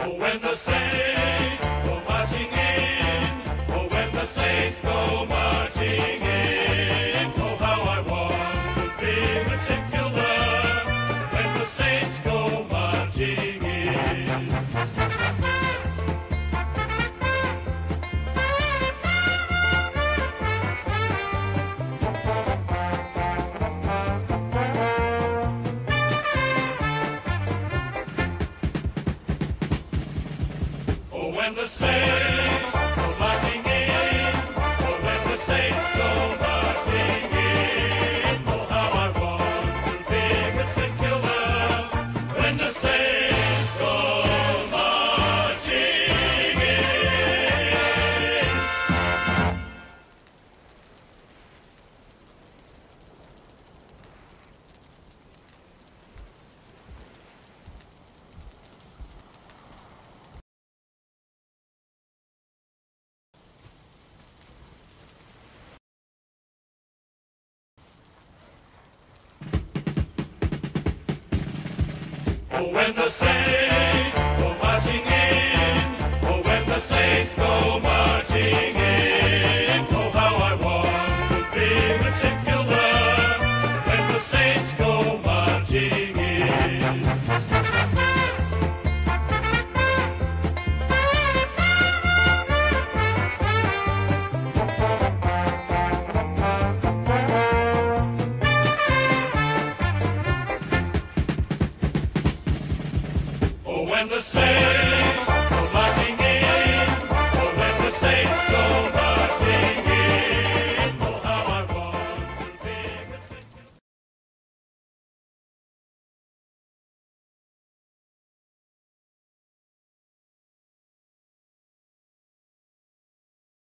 When the saints When the saints When the saints go marching in, when the saints go marching in, oh how I want to be when the saints go. Oh, when the sail.